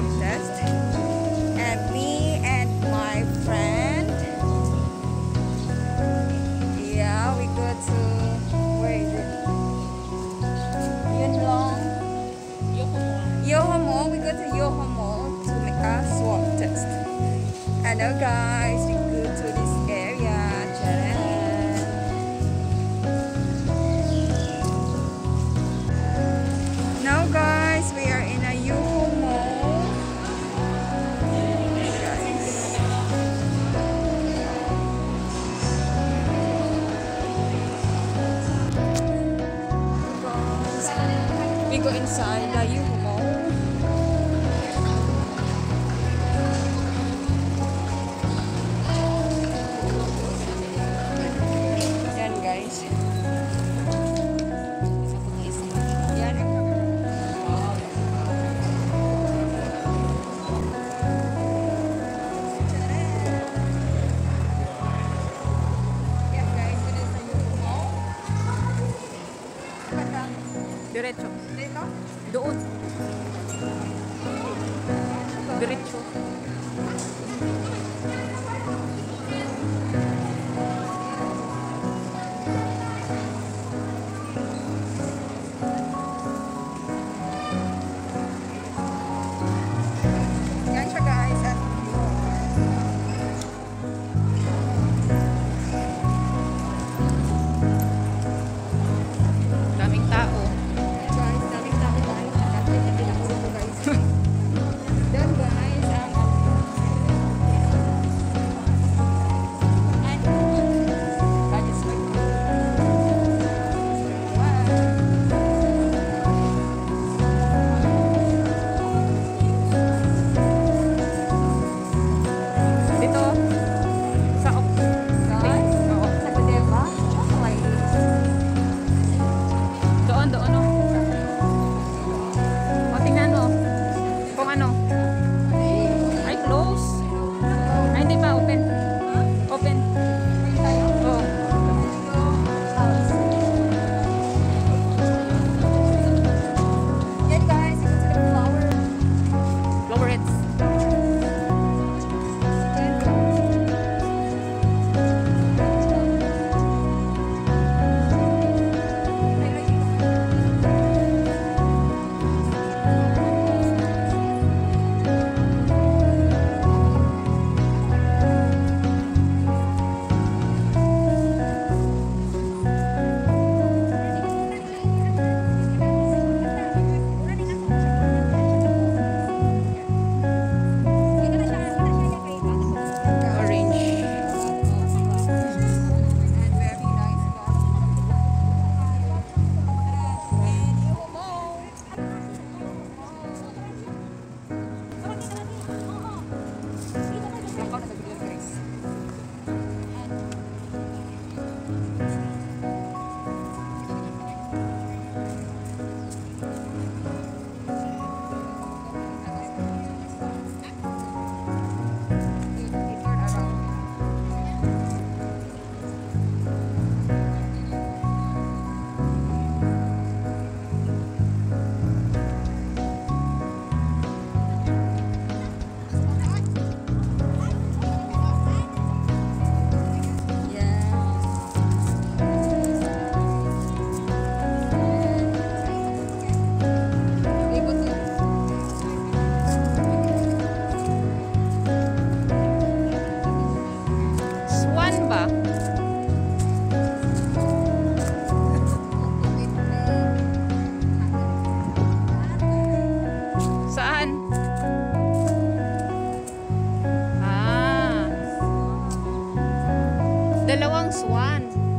swab test. беречу. dalawang swan.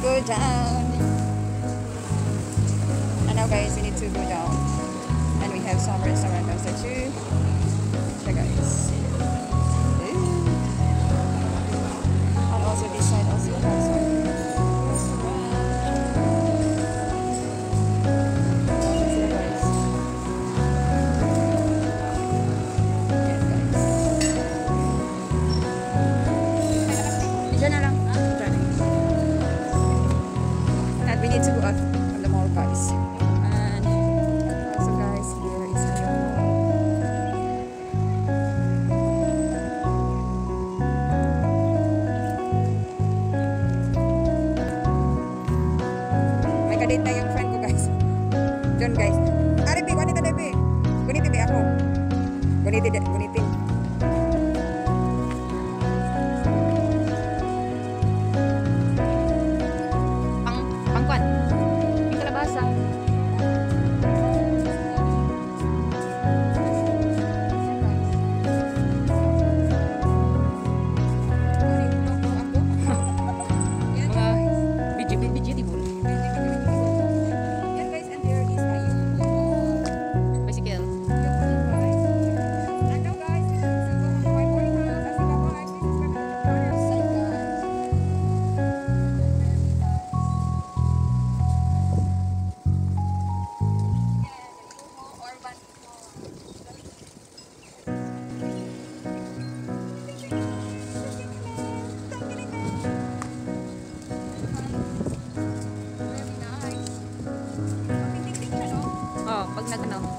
go down. And now guys, we need to go down. And we have some restaurant downstairs too. So guys. nagka-date na yung friend ko guys. Dyan guys. Ari be kuniti na be kuniti be ako. Kuniti kuniti nagnaw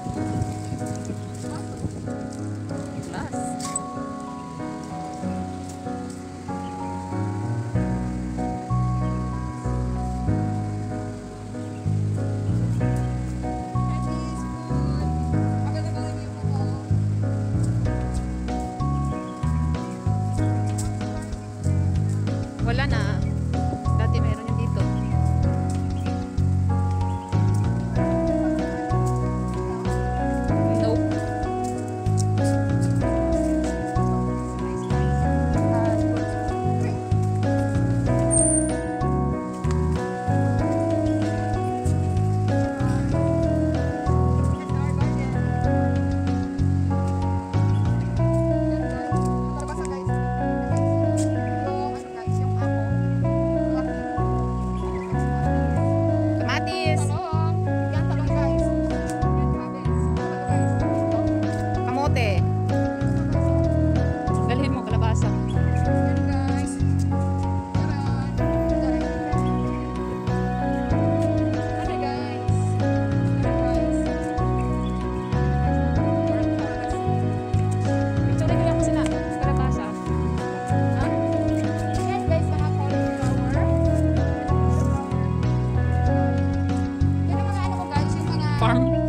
farm.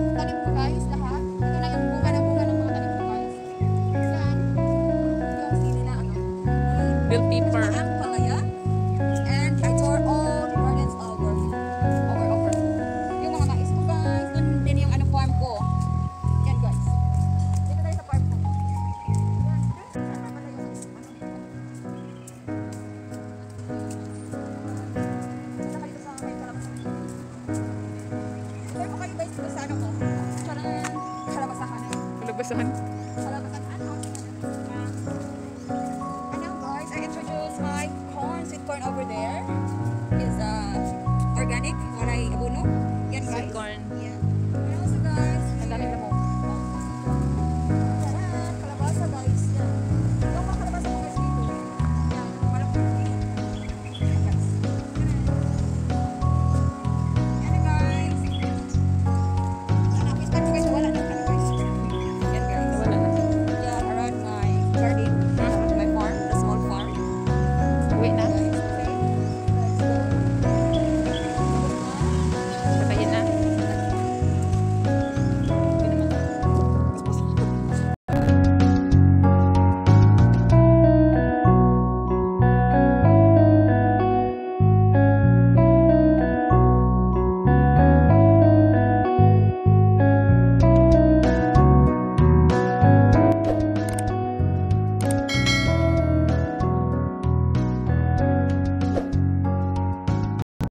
100%.